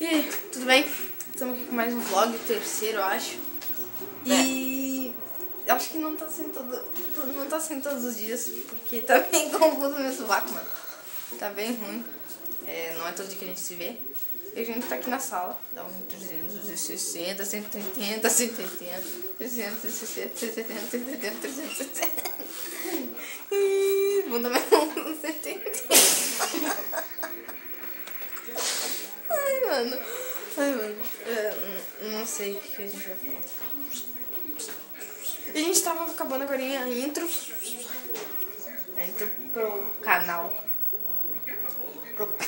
E aí, tudo bem? Estamos aqui com mais um vlog, o terceiro, eu acho. E eu acho que não tá sendo todo, não tá sendo todos os dias, porque tá bem confuso meu sovaco, mano. Tá bem ruim. É, não é todo dia que a gente se vê. E a gente tá aqui na sala, dá um 360, 180, 180, 360, 370, 180, 370. E bunda mais 170. mano. Ai, mano. Eu não sei o que a gente vai falar. A gente tava acabando agora a intro. A intro pro canal. Pro...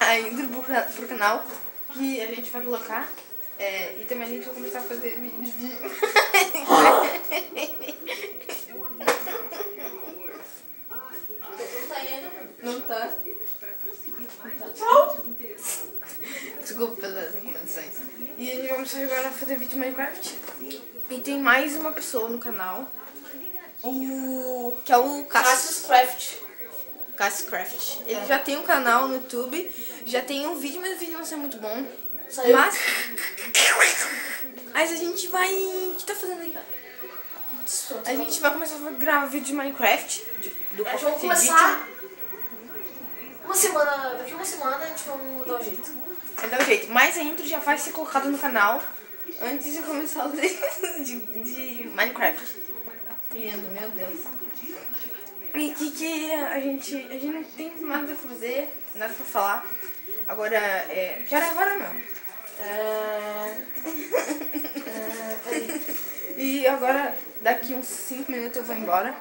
a intro pro, pro canal que a gente vai colocar. É, e também a gente vai começar a fazer vídeos de. Não tá. Tchau. Desculpa pelas recomendações. E a gente vai começar agora a fazer vídeo Minecraft. E tem mais uma pessoa no canal. O. Que é o Cassius Craft. Cassius Craft. Ele é. já tem um canal no YouTube. Já tem um vídeo, mas o vídeo não é muito bom. Saiu. Mas. Mas a gente vai. O que tá fazendo aí, cara? A gente vai começar a gravar vídeo de Minecraft. De, do é, começar uma semana, uma semana a gente vai dar o jeito. Vai dar o jeito. Mas a intro já vai ser colocada no canal antes de começar o de, de Minecraft. Lindo, meu Deus. E que, que a gente. A gente não tem nada pra fazer, nada pra falar. Agora, é. Que hora é agora, meu? É... é... e agora, daqui uns 5 minutos eu vou embora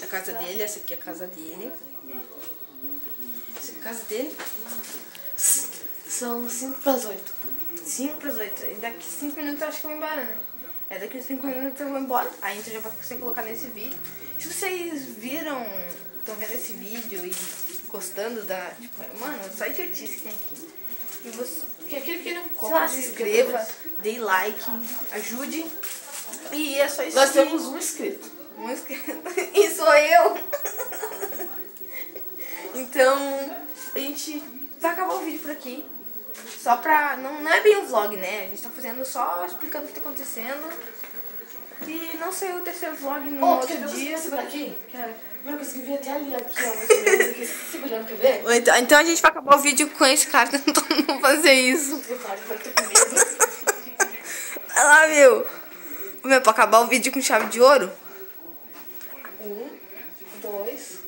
da casa dele. Essa aqui é a casa dele casa dele. São 5 para as 8. 5 para as 8. E daqui 5 minutos eu acho que eu vou embora, né? É, daqui 5 minutos eu vou embora. Aí então já vai conseguir colocar nesse vídeo. Se vocês viram, estão vendo esse vídeo e gostando da. Tipo, mano, só idiotice que tem aqui. E você. Que aquele que não. Lá, se inscreva, dê like, ajude. E é só isso. Nós temos um inscrito. Um inscrito. e sou eu. então a gente vai acabar o vídeo por aqui. Só pra. Não, não é bem um vlog, né? A gente tá fazendo só explicando o que tá acontecendo. E não sei o terceiro vlog no oh, outro quer dia. segurar aqui? Quero. Meu, eu consegui ver até ali, aqui, ó. segurando, quer ver? Então, então a gente vai acabar o vídeo com esse cara tentando fazer isso. Vai lá, meu. Meu, pra acabar o vídeo com chave de ouro. Um, dois.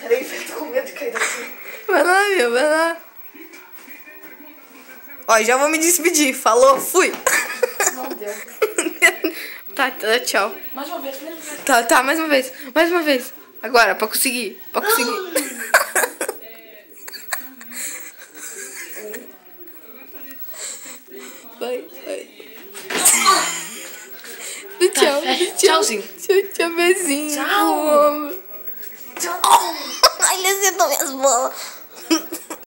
Peraí, eu tô com medo de cair daqui. Vai lá, meu, vai lá. Ó, já vou me despedir. Falou, fui. Não deu. tá, tá, tchau. Mais uma vez, mais uma vez. Tá, tá, mais uma vez. Mais uma vez. Agora, pra conseguir. Pra conseguir. vai, vai. Tchau, tá, tchau. Tchauzinho. Tchau, tchau, beijinho. Tchau. ¡Ay, le siento mi asma!